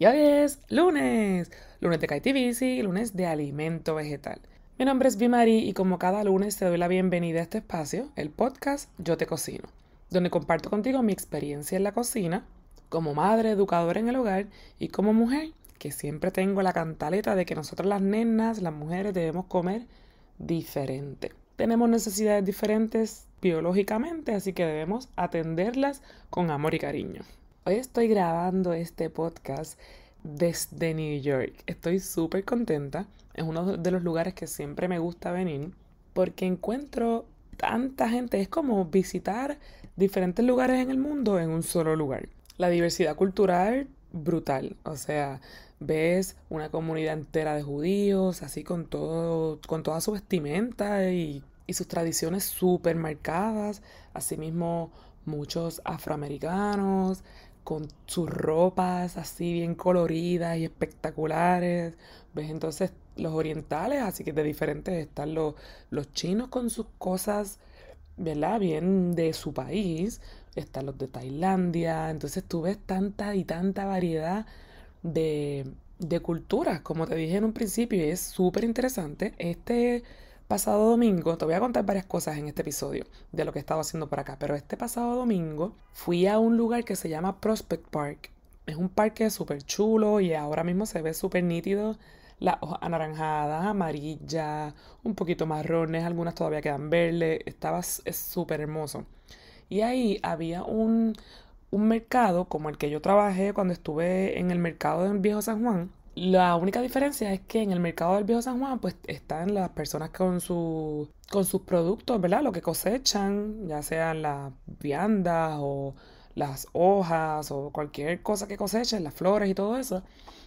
Y hoy es lunes, lunes de KTVC, lunes de alimento vegetal. Mi nombre es Bimari y como cada lunes te doy la bienvenida a este espacio, el podcast Yo Te Cocino, donde comparto contigo mi experiencia en la cocina, como madre, educadora en el hogar y como mujer, que siempre tengo la cantaleta de que nosotras las nenas, las mujeres, debemos comer diferente. Tenemos necesidades diferentes biológicamente, así que debemos atenderlas con amor y cariño. Hoy estoy grabando este podcast desde New York. Estoy súper contenta. Es uno de los lugares que siempre me gusta venir porque encuentro tanta gente. Es como visitar diferentes lugares en el mundo en un solo lugar. La diversidad cultural brutal. O sea, ves una comunidad entera de judíos, así con todo, con toda su vestimenta y, y sus tradiciones súper marcadas. Asimismo, muchos afroamericanos, con sus ropas así bien coloridas y espectaculares. Ves entonces los orientales, así que de diferentes están los, los chinos con sus cosas, ¿verdad? Bien de su país. Están los de Tailandia. Entonces tú ves tanta y tanta variedad de, de culturas, como te dije en un principio, es súper interesante. Este pasado domingo, te voy a contar varias cosas en este episodio de lo que he estado haciendo por acá, pero este pasado domingo fui a un lugar que se llama Prospect Park. Es un parque súper chulo y ahora mismo se ve súper nítido. Las hojas anaranjadas, amarillas, un poquito marrones, algunas todavía quedan verdes. Estaba es súper hermoso. Y ahí había un, un mercado como el que yo trabajé cuando estuve en el mercado del Viejo San Juan, la única diferencia es que en el mercado del Viejo San Juan, pues están las personas con, su, con sus productos, ¿verdad? Lo que cosechan, ya sean las viandas o las hojas o cualquier cosa que cosechen, las flores y todo eso.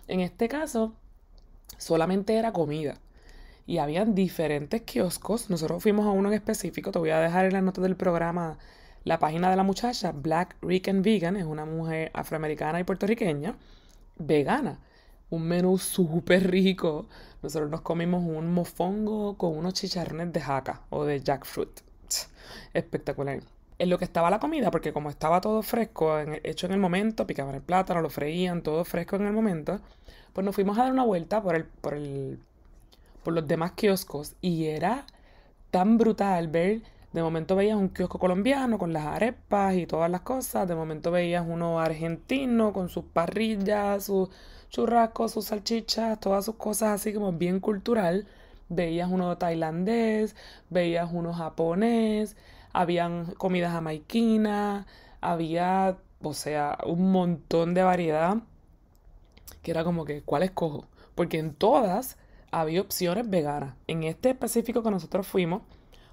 En este caso, solamente era comida. Y habían diferentes kioscos. Nosotros fuimos a uno en específico. Te voy a dejar en las notas del programa la página de la muchacha. Black Rican Vegan. Es una mujer afroamericana y puertorriqueña. Vegana un menú súper rico. Nosotros nos comimos un mofongo con unos chicharrones de jaca o de jackfruit. Espectacular. En lo que estaba la comida, porque como estaba todo fresco, hecho en el momento, picaban el plátano, lo freían, todo fresco en el momento, pues nos fuimos a dar una vuelta por el, por el, por los demás kioscos y era tan brutal ver de momento veías un kiosco colombiano con las arepas y todas las cosas. De momento veías uno argentino con sus parrillas, sus churrascos, sus salchichas, todas sus cosas así como bien cultural. Veías uno tailandés, veías uno japonés, habían comidas jamaiquinas, había, o sea, un montón de variedad que era como que, ¿cuál escojo? Porque en todas había opciones veganas. En este específico que nosotros fuimos,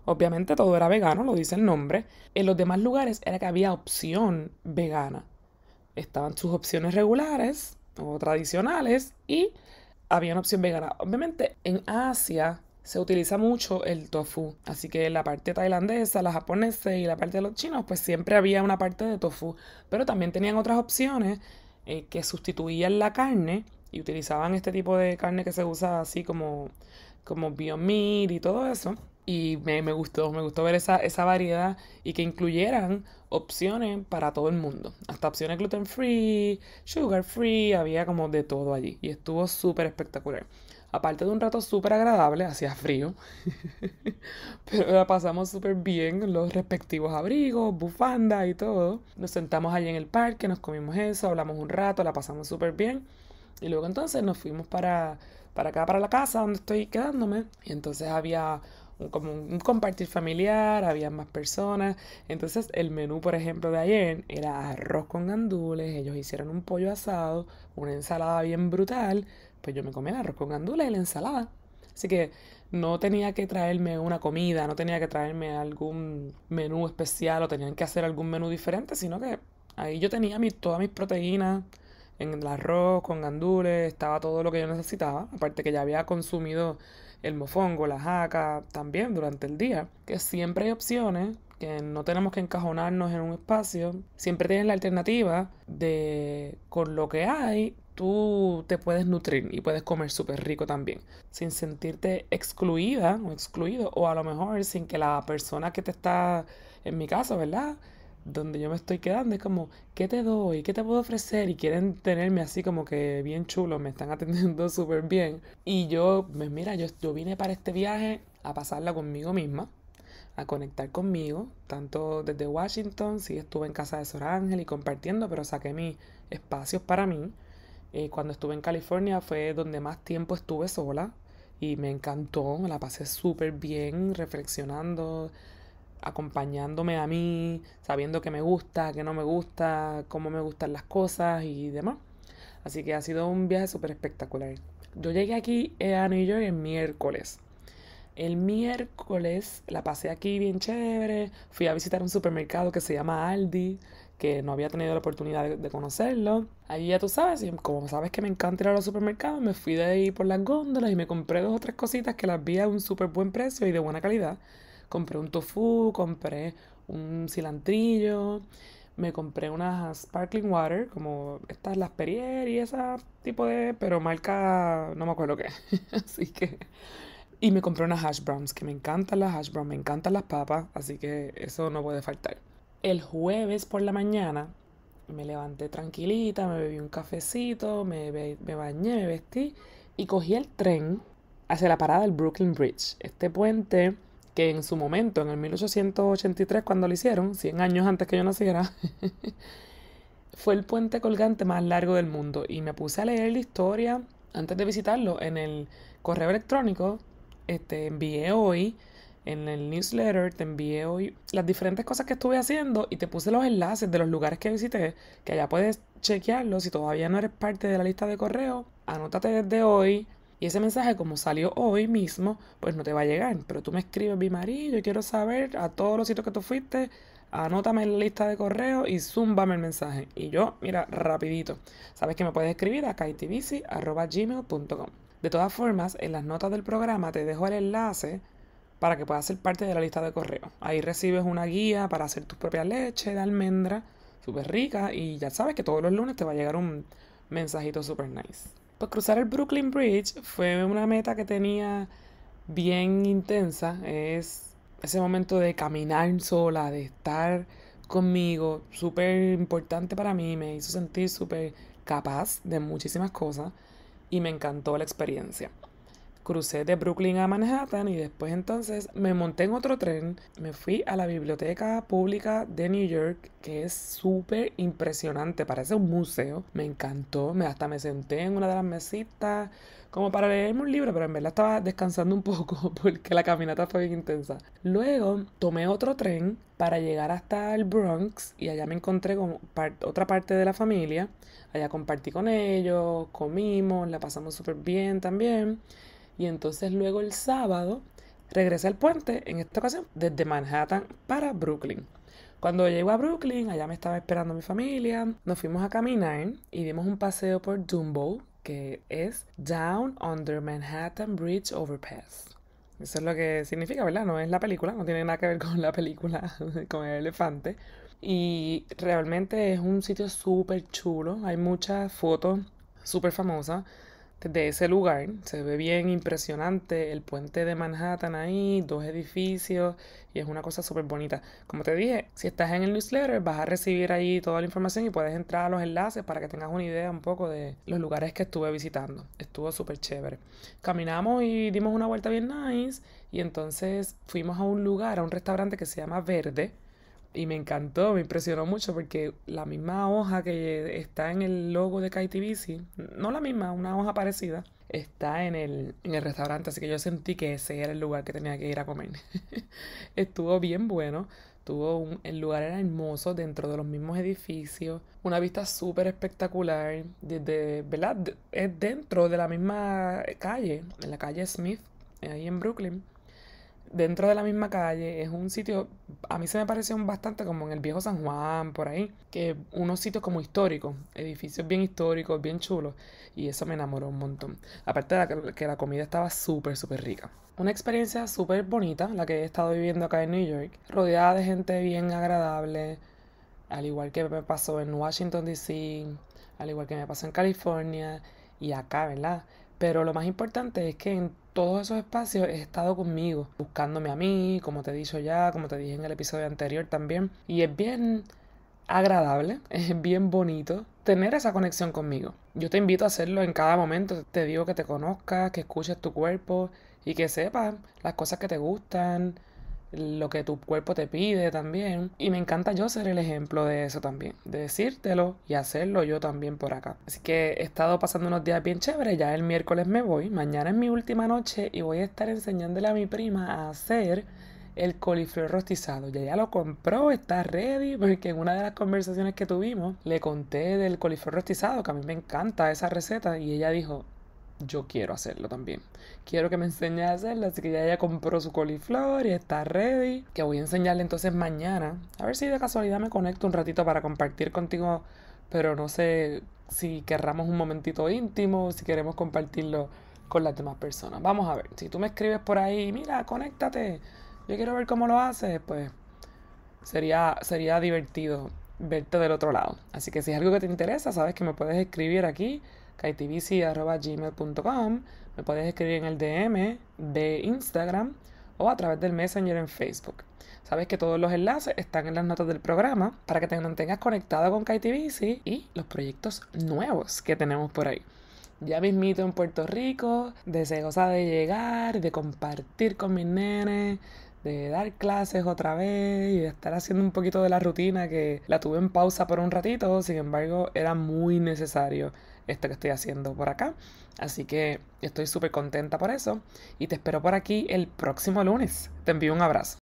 obviamente todo era vegano, lo dice el nombre. En los demás lugares era que había opción vegana. Estaban sus opciones regulares, o tradicionales y había una opción vegana. Obviamente en Asia se utiliza mucho el tofu, así que en la parte tailandesa, la japonesa y la parte de los chinos, pues siempre había una parte de tofu, pero también tenían otras opciones eh, que sustituían la carne y utilizaban este tipo de carne que se usa así como, como y todo eso. Y me, gustó, me gustó ver esa, esa variedad y que incluyeran opciones para todo el mundo. Hasta opciones gluten free, sugar free, había como de todo allí. Y estuvo súper espectacular. Aparte de un rato súper agradable, hacía frío, pero la pasamos súper bien los respectivos abrigos, bufandas y todo. Nos sentamos allí en el parque, nos comimos eso, hablamos un rato, la pasamos súper bien. Y luego entonces nos fuimos para, para acá, para la casa donde estoy quedándome. Y entonces había como un compartir familiar, había más personas. Entonces el menú, por ejemplo, de ayer era arroz con gandules, ellos hicieron un pollo asado, una ensalada bien brutal, pues yo me comí el arroz con gandules y la ensalada. Así que no tenía que traerme una comida, no tenía que traerme algún menú especial o tenían que hacer algún menú diferente, sino que ahí yo tenía todas mis proteínas en el arroz con gandules, estaba todo lo que yo necesitaba, aparte que ya había consumido el mofongo, la jaca, también durante el día, que siempre hay opciones, que no tenemos que encajonarnos en un espacio, siempre tienes la alternativa de con lo que hay, tú te puedes nutrir y puedes comer súper rico también, sin sentirte excluida o excluido, o a lo mejor sin que la persona que te está, en mi caso, ¿verdad? Donde yo me estoy quedando. Es como, ¿qué te doy? ¿Qué te puedo ofrecer? Y quieren tenerme así como que bien chulo, me están atendiendo súper bien. Y yo, pues mira, yo, yo vine para este viaje a pasarla conmigo misma, a conectar conmigo, tanto desde Washington, sí estuve en casa de Sor Ángel y compartiendo, pero saqué mis espacios para mí. Eh, cuando estuve en California fue donde más tiempo estuve sola y me encantó, la pasé súper bien reflexionando, acompañándome a mí, sabiendo qué me gusta, qué no me gusta, cómo me gustan las cosas y demás. Así que ha sido un viaje súper espectacular. Yo llegué aquí a New York el miércoles. El miércoles la pasé aquí bien chévere. Fui a visitar un supermercado que se llama Aldi, que no había tenido la oportunidad de, conocerlo. Allí ya tú sabes, y como sabes que me encanta ir a los supermercados, me fui de ahí por las góndolas y me compré dos o tres cositas que las vi a un súper buen precio y de buena calidad. Compré un tofu, compré un cilantrillo, me compré unas sparkling water, como estas las Perrier y ese tipo de, pero marca, no me acuerdo qué. así que, y me compré unas hash browns, que me encantan las hash browns, me encantan las papas, así que eso no puede faltar. El jueves por la mañana me levanté tranquilita, me bebí un cafecito, me, me bañé, me vestí y cogí el tren hacia la parada del Brooklyn Bridge. Este puente que en su momento, en el 1883, cuando lo hicieron, 100 años antes que yo naciera, fue el puente colgante más largo del mundo. Y me puse a leer la historia antes de visitarlo en el correo electrónico. Este, envié hoy en el newsletter, te envié hoy las diferentes cosas que estuve haciendo y te puse los enlaces de los lugares que visité, que allá puedes chequearlo. Si todavía no eres parte de la lista de correo, anótate desde hoy y ese mensaje, como salió hoy mismo, pues no te va a llegar. Pero tú me escribes, Bimarí, yo quiero saber a todos los sitios que tú fuiste, anótame en la lista de correo y zúmbame el mensaje. Y yo, mira, rapidito. Sabes que me puedes escribir a gmail.com De todas formas, en las notas del programa te dejo el enlace para que puedas ser parte de la lista de correo. Ahí recibes una guía para hacer tu propia leche de almendra, súper rica, y ya sabes que todos los lunes te va a llegar un mensajito súper nice. Pues cruzar el Brooklyn Bridge fue una meta que tenía bien intensa. Es ese momento de caminar sola, de estar conmigo, súper importante para mí. Me hizo sentir súper capaz de muchísimas cosas y me encantó la experiencia crucé de Brooklyn a Manhattan y después entonces me monté en otro tren, me fui a la biblioteca pública de New York, que es súper impresionante, parece un museo, me encantó, me, hasta me senté en una de las mesitas como para leerme un libro, pero en verdad estaba descansando un poco porque la caminata fue bien intensa. Luego tomé otro tren para llegar hasta el Bronx y allá me encontré con otra parte de la familia. Allá compartí con ellos, comimos, la pasamos súper bien también. Y entonces luego el sábado regresé al puente, en esta ocasión desde Manhattan para Brooklyn. Cuando llego a Brooklyn, allá me estaba esperando mi familia, nos fuimos a caminar y dimos un paseo por Dumbo, que es Down Under Manhattan Bridge Overpass. Eso es lo que significa, ¿verdad? No es la película, no tiene nada que ver con la película, con el elefante. Y realmente es un sitio súper chulo, hay muchas fotos súper famosas de ese lugar. Se ve bien impresionante el puente de Manhattan ahí, dos edificios y es una cosa súper bonita. Como te dije, si estás en el newsletter vas a recibir ahí toda la información y puedes entrar a los enlaces para que tengas una idea un poco de los lugares que estuve visitando. Estuvo súper chévere. Caminamos y dimos una vuelta bien nice y entonces fuimos a un lugar, a un restaurante que se llama Verde y me encantó, me impresionó mucho porque la misma hoja que está en el logo de KTBC, no la misma, una hoja parecida, está en el, en el restaurante, así que yo sentí que ese era el lugar que tenía que ir a comer. Estuvo bien bueno, tuvo un, el lugar era hermoso dentro de los mismos edificios, una vista súper espectacular, desde, ¿verdad? Es dentro de la misma calle, en la calle Smith, ahí en Brooklyn dentro de la misma calle. Es un sitio, a mí se me pareció bastante como en el viejo San Juan, por ahí, que unos sitios como históricos, edificios bien históricos, bien chulos, y eso me enamoró un montón. Aparte de que la comida estaba súper, súper rica. Una experiencia súper bonita, la que he estado viviendo acá en New York, rodeada de gente bien agradable, al igual que me pasó en Washington, D.C., al igual que me pasó en California y acá, ¿verdad? Pero lo más importante es que en todos esos espacios he estado conmigo, buscándome a mí, como te he dicho ya, como te dije en el episodio anterior también. Y es bien agradable, es bien bonito tener esa conexión conmigo. Yo te invito a hacerlo en cada momento. Te digo que te conozcas, que escuches tu cuerpo y que sepas las cosas que te gustan, lo que tu cuerpo te pide también. Y me encanta yo ser el ejemplo de eso también, de decírtelo y hacerlo yo también por acá. Así que he estado pasando unos días bien chéveres, ya el miércoles me voy, mañana es mi última noche y voy a estar enseñándole a mi prima a hacer el coliflor rostizado. Ya ya lo compró, está ready, porque en una de las conversaciones que tuvimos le conté del coliflor rostizado, que a mí me encanta esa receta, y ella dijo, yo quiero hacerlo también. Quiero que me enseñe a hacerlo, así que ya ella compró su coliflor y está ready. Que voy a enseñarle entonces mañana. A ver si de casualidad me conecto un ratito para compartir contigo, pero no sé si querramos un momentito íntimo, si queremos compartirlo con las demás personas. Vamos a ver, si tú me escribes por ahí, mira, conéctate, yo quiero ver cómo lo haces, pues sería, sería divertido verte del otro lado. Así que si es algo que te interesa, sabes que me puedes escribir aquí kaitivisi.gmail.com, me puedes escribir en el DM de Instagram o a través del Messenger en Facebook. Sabes que todos los enlaces están en las notas del programa para que te mantengas conectado con KTVC y los proyectos nuevos que tenemos por ahí. Ya mismito en Puerto Rico, deseosa de llegar, de compartir con mis nenes, de dar clases otra vez y de estar haciendo un poquito de la rutina que la tuve en pausa por un ratito, sin embargo era muy necesario esto que estoy haciendo por acá. Así que estoy súper contenta por eso y te espero por aquí el próximo lunes. Te envío un abrazo.